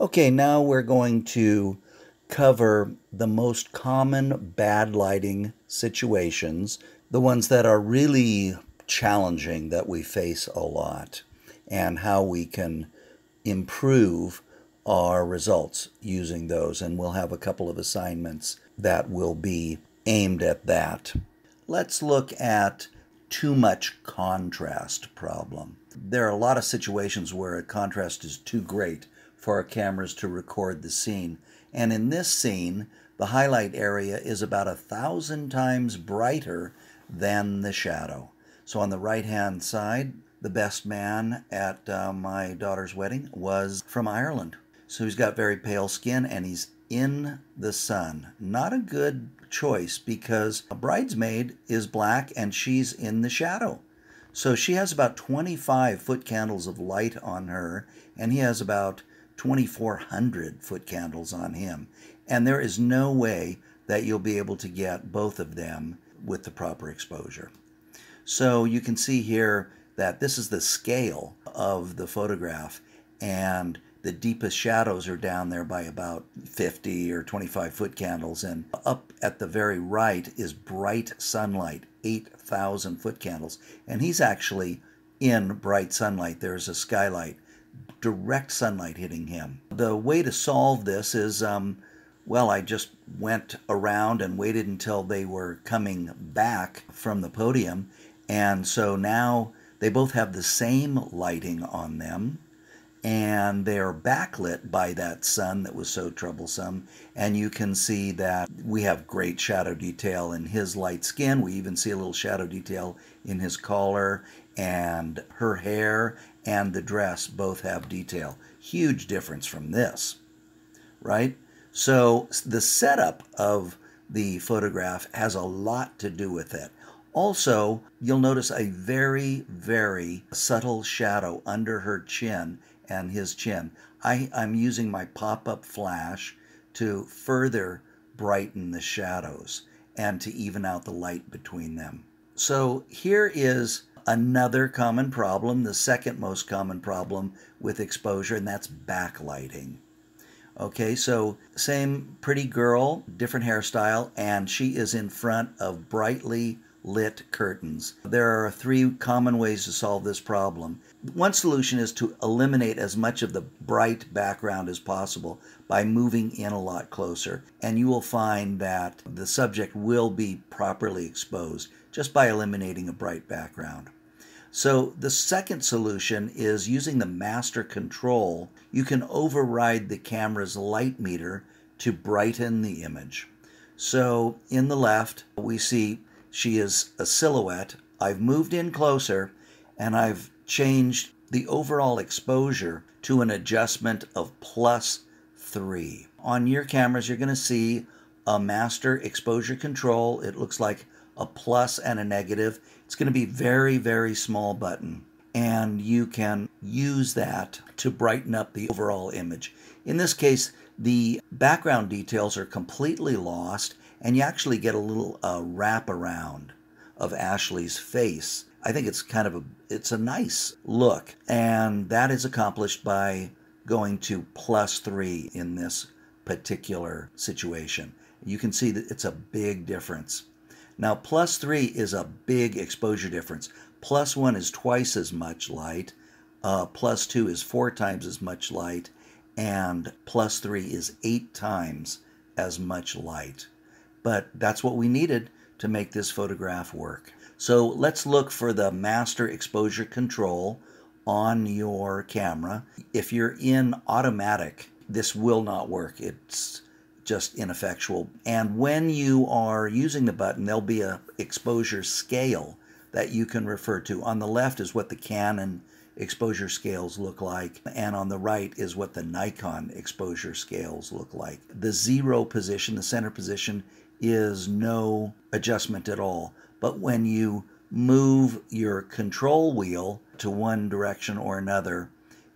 Okay, now we're going to cover the most common bad lighting situations, the ones that are really challenging that we face a lot, and how we can improve our results using those. And we'll have a couple of assignments that will be aimed at that. Let's look at too much contrast problem. There are a lot of situations where a contrast is too great for our cameras to record the scene. And in this scene, the highlight area is about a thousand times brighter than the shadow. So on the right hand side, the best man at uh, my daughter's wedding was from Ireland. So he's got very pale skin and he's in the sun. Not a good choice because a bridesmaid is black and she's in the shadow. So she has about 25 foot candles of light on her, and he has about 2,400 foot candles on him. And there is no way that you'll be able to get both of them with the proper exposure. So you can see here that this is the scale of the photograph, and the deepest shadows are down there by about 50 or 25 foot candles. And up at the very right is bright sunlight, 8,000 foot candles. And he's actually in bright sunlight. There's a skylight direct sunlight hitting him. The way to solve this is, um, well, I just went around and waited until they were coming back from the podium. And so now they both have the same lighting on them and they are backlit by that sun that was so troublesome. And you can see that we have great shadow detail in his light skin. We even see a little shadow detail in his collar and her hair and the dress both have detail. Huge difference from this, right? So the setup of the photograph has a lot to do with it. Also, you'll notice a very, very subtle shadow under her chin and his chin. I, I'm using my pop up flash to further brighten the shadows and to even out the light between them. So here is another common problem, the second most common problem with exposure, and that's backlighting. Okay, so same pretty girl, different hairstyle, and she is in front of brightly lit curtains. There are three common ways to solve this problem. One solution is to eliminate as much of the bright background as possible by moving in a lot closer, and you will find that the subject will be properly exposed just by eliminating a bright background. So the second solution is using the master control. You can override the camera's light meter to brighten the image. So in the left, we see she is a silhouette. I've moved in closer and I've changed the overall exposure to an adjustment of plus three. On your cameras, you're going to see a master exposure control. It looks like a plus and a negative. It's going to be very, very small button. And you can use that to brighten up the overall image. In this case, the background details are completely lost and you actually get a little uh, wrap around of Ashley's face. I think it's kind of a it's a nice look, and that is accomplished by going to plus three in this particular situation. You can see that it's a big difference. Now, plus three is a big exposure difference. Plus one is twice as much light. Uh, plus two is four times as much light, and plus three is eight times as much light but that's what we needed to make this photograph work. So let's look for the master exposure control on your camera. If you're in automatic, this will not work. It's just ineffectual. And when you are using the button, there'll be a exposure scale that you can refer to. On the left is what the Canon exposure scales look like, and on the right is what the Nikon exposure scales look like. The zero position, the center position, is no adjustment at all. But when you move your control wheel to one direction or another,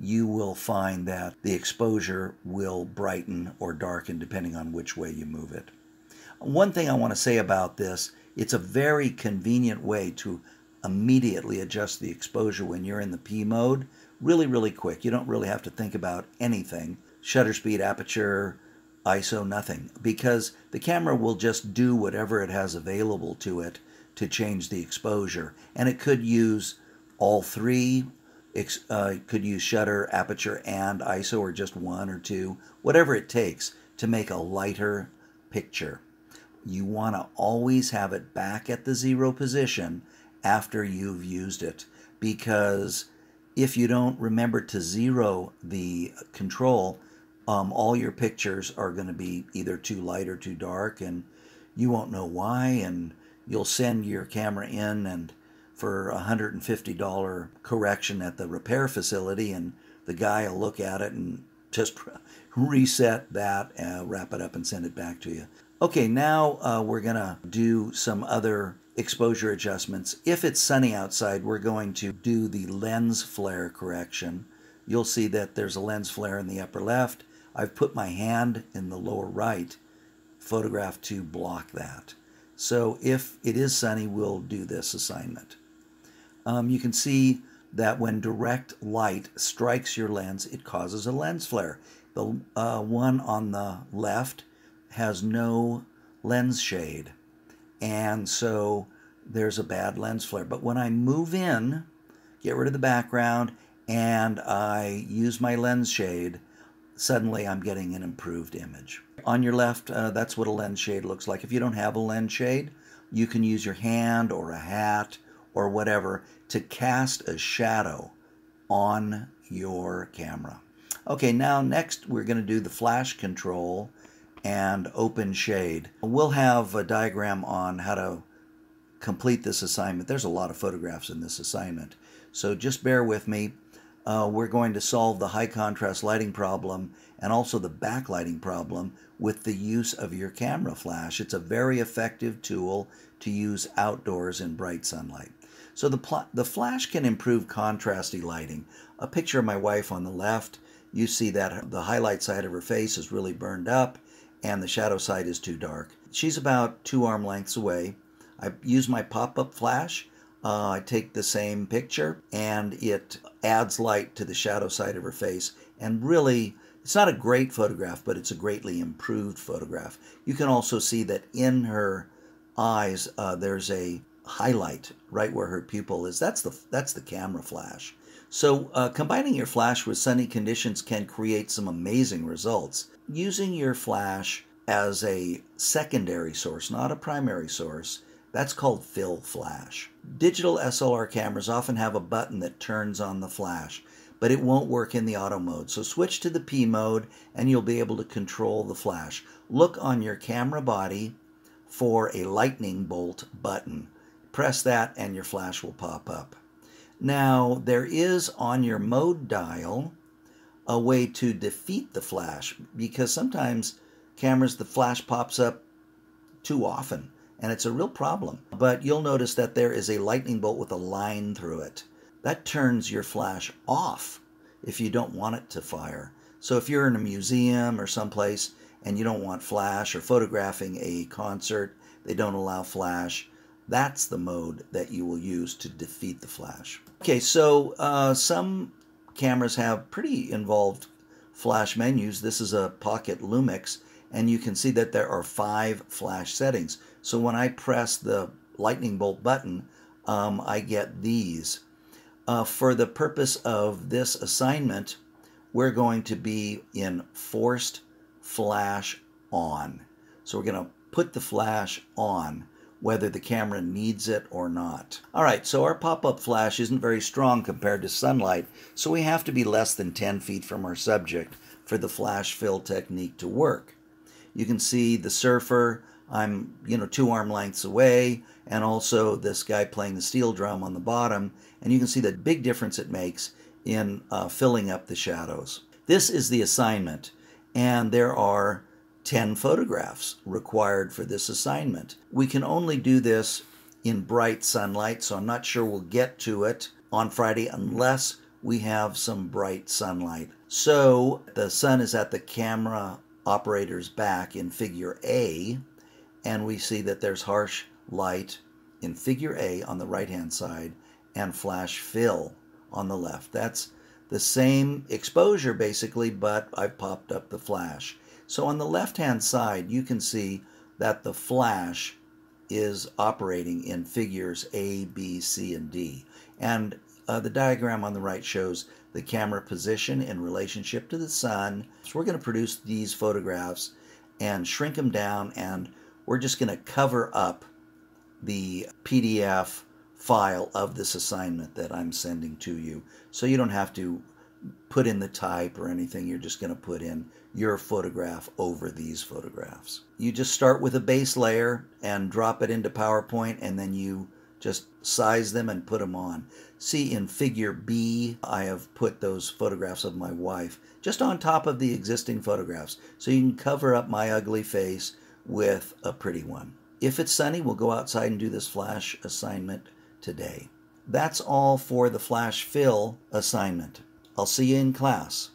you will find that the exposure will brighten or darken depending on which way you move it. One thing I want to say about this, it's a very convenient way to immediately adjust the exposure when you're in the P mode. Really, really quick. You don't really have to think about anything shutter speed, aperture, ISO, nothing, because the camera will just do whatever it has available to it to change the exposure. And it could use all three, uh, could use shutter, aperture, and ISO, or just one or two, whatever it takes to make a lighter picture. You want to always have it back at the zero position after you've used it because if you don't remember to zero the control, um, all your pictures are going to be either too light or too dark, and you won't know why. And you'll send your camera in and for a hundred and fifty dollar correction at the repair facility, and the guy will look at it and just reset that, uh, wrap it up, and send it back to you. Okay, now uh, we're gonna do some other exposure adjustments. If it's sunny outside, we're going to do the lens flare correction. You'll see that there's a lens flare in the upper left. I've put my hand in the lower right photograph to block that. So if it is sunny, we'll do this assignment. Um, you can see that when direct light strikes your lens, it causes a lens flare. The uh, one on the left has no lens shade. And so there's a bad lens flare. But when I move in, get rid of the background, and I use my lens shade, suddenly I'm getting an improved image. On your left, uh, that's what a lens shade looks like. If you don't have a lens shade, you can use your hand or a hat or whatever to cast a shadow on your camera. Okay, now next we're going to do the flash control and open shade. We'll have a diagram on how to complete this assignment. There's a lot of photographs in this assignment, so just bear with me. Uh, we're going to solve the high contrast lighting problem and also the backlighting problem with the use of your camera flash. It's a very effective tool to use outdoors in bright sunlight. So the, the flash can improve contrasty lighting. A picture of my wife on the left, you see that the highlight side of her face is really burned up and the shadow side is too dark. She's about two arm lengths away. I use my pop-up flash. Uh, I take the same picture and it adds light to the shadow side of her face. And really, it's not a great photograph, but it's a greatly improved photograph. You can also see that in her eyes, uh, there's a highlight right where her pupil is. That's the that's the camera flash. So uh, combining your flash with sunny conditions can create some amazing results. Using your flash as a secondary source, not a primary source, that's called fill flash. Digital SLR cameras often have a button that turns on the flash, but it won't work in the auto mode. So switch to the P mode and you'll be able to control the flash. Look on your camera body for a lightning bolt button. Press that and your flash will pop up. Now, there is on your mode dial a way to defeat the flash because sometimes cameras, the flash pops up too often and it's a real problem. But you'll notice that there is a lightning bolt with a line through it. That turns your flash off if you don't want it to fire. So if you're in a museum or someplace and you don't want flash or photographing a concert, they don't allow flash, that's the mode that you will use to defeat the flash. Okay, so uh, some cameras have pretty involved flash menus. This is a Pocket Lumix, and you can see that there are five flash settings. So when I press the lightning bolt button, um, I get these. Uh, for the purpose of this assignment, we're going to be in forced flash on. So we're going to put the flash on whether the camera needs it or not. All right, so our pop-up flash isn't very strong compared to sunlight, so we have to be less than 10 feet from our subject for the flash fill technique to work. You can see the surfer, I'm, you know, two arm lengths away, and also this guy playing the steel drum on the bottom, and you can see the big difference it makes in uh, filling up the shadows. This is the assignment, and there are 10 photographs required for this assignment. We can only do this in bright sunlight, so I'm not sure we'll get to it on Friday unless we have some bright sunlight. So the sun is at the camera operator's back in figure A, and we see that there's harsh light in figure A on the right hand side and flash fill on the left. That's the same exposure basically, but I've popped up the flash. So on the left-hand side, you can see that the flash is operating in figures A, B, C, and D. And uh, the diagram on the right shows the camera position in relationship to the sun. So we're going to produce these photographs and shrink them down and we're just going to cover up the PDF file of this assignment that I'm sending to you. So you don't have to put in the type or anything. You're just going to put in your photograph over these photographs. You just start with a base layer and drop it into PowerPoint and then you just size them and put them on. See in figure B, I have put those photographs of my wife just on top of the existing photographs so you can cover up my ugly face with a pretty one. If it's sunny, we'll go outside and do this flash assignment today. That's all for the flash fill assignment. I'll see you in class.